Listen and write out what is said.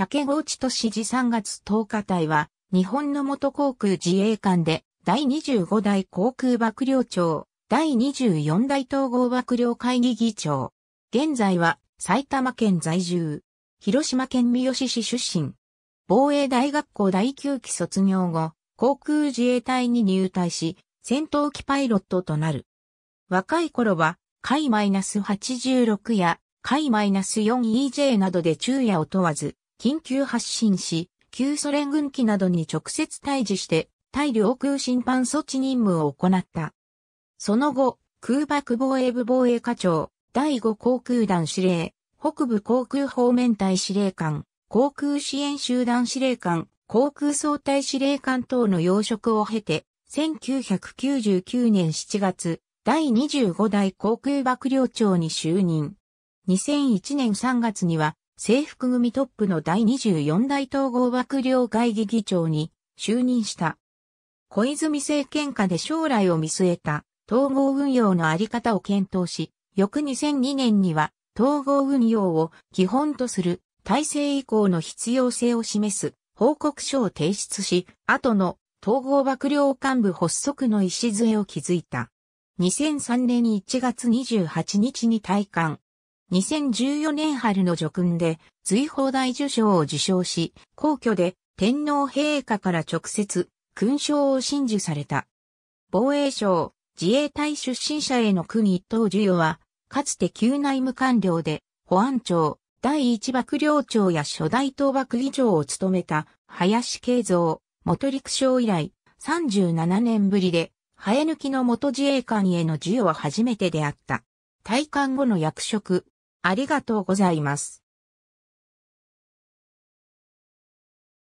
竹河内都市時3月10日隊は、日本の元航空自衛官で、第25代航空幕僚長、第24代統合幕僚会議議長。現在は、埼玉県在住。広島県三好市出身。防衛大学校第9期卒業後、航空自衛隊に入隊し、戦闘機パイロットとなる。若い頃は、海 -86 や海 -4EJ などで昼夜を問わず、緊急発進し、旧ソ連軍機などに直接対峙して、対領空侵犯措置任務を行った。その後、空爆防衛部防衛課長、第5航空団司令、北部航空方面隊司令官、航空支援集団司令官、航空総隊司令官等の要職を経て、1999年7月、第25代航空幕僚長に就任。2001年3月には制服組トップの第24代統合幕僚会議議長に就任した。小泉政権下で将来を見据えた統合運用のあり方を検討し、翌2002年には統合運用を基本とする体制移行の必要性を示す報告書を提出し、後の統合幕僚幹部発足の礎を築いた。2003年1月28日に退官。2014年春の叙勲で随宝大受賞を受賞し、皇居で天皇陛下から直接勲章を親授された。防衛省、自衛隊出身者への国一等授与は、かつて旧内務官僚で保安庁、第一幕僚長や初代東幕議長を務めた林慶三元陸将以来37年ぶりで、生え抜きの元自衛官への授与は初めてであった。退官後の役職、ありがとうございます。